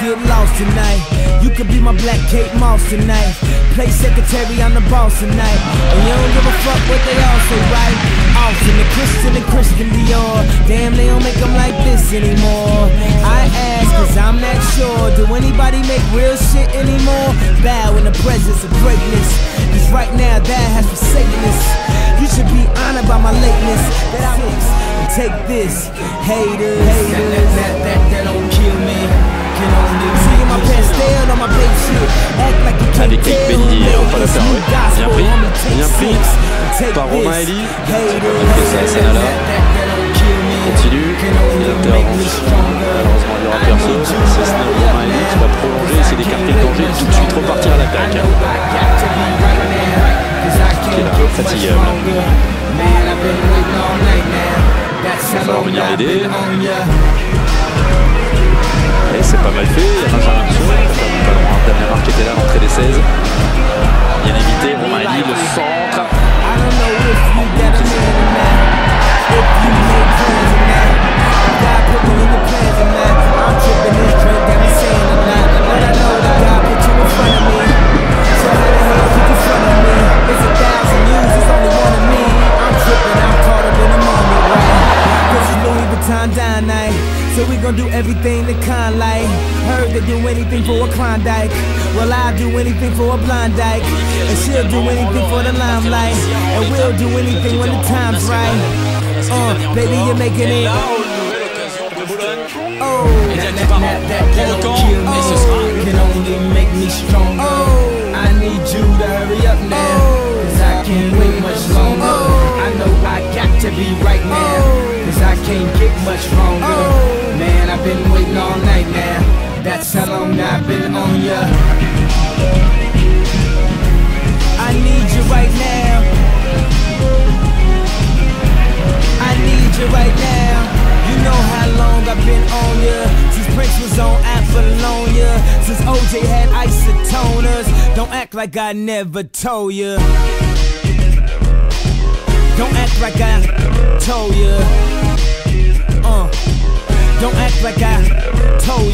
Get lost tonight. You could be my black Kate Moss tonight. Play secretary, I'm the boss tonight. And you don't give a fuck what they all say, right? Austin, the Christian and Christian Dior. Damn, they don't make them like this anymore. I ask, cause I'm not sure. Do anybody make real shit anymore? Bow in the presence of greatness. Cause right now, that has forsaken us. You should be honored by my lateness. That I take this. Haters, haters. That, that, Avec Eric tell Bendy, me. on va le faire, ouais. New gospel, Bien pris, I'ma take bien pris. six and take Par Romain this. Elie. Haters, Fait ça, haters, Sanala. that, that, that don't kill me. Continue. Can only Il make me intervance. stronger. Malheureusement, il y aura I personne. need you C'est to Snell hurry up Romain Elie qui now. va prolonger, essayer d'écarter le danger, tout de suite repartir à l'attaque. I know I got to be right now, 'cause I can't Qui est là, get much fatigable. longer. Man, I've been waiting all night now. That's how va long revenir I've l'aider. c'est pas mal fait. Il y a Damien qui était là à l'entrée des 16. Bien évité, le centre. So we gon' do everything the kind like. Heard they do anything for a Klondike. Well, I'll do anything for a blind dyke. And she'll do anything for the limelight. And we'll do anything when the time's right. Uh, baby, you're making it. Oh, that, that, that, that, that don't kill me. Can only make me stronger. I need you to hurry up now. Cause I can't wait much longer. I know I got to be right now. Cause I can't get much longer. On ya. I need you right now. I need you right now. You know how long I've been on ya. Since Prince was on Apollonia. Since OJ had isotoners. Don't act like I never told ya. Don't act like I told ya. Uh. Don't act like I told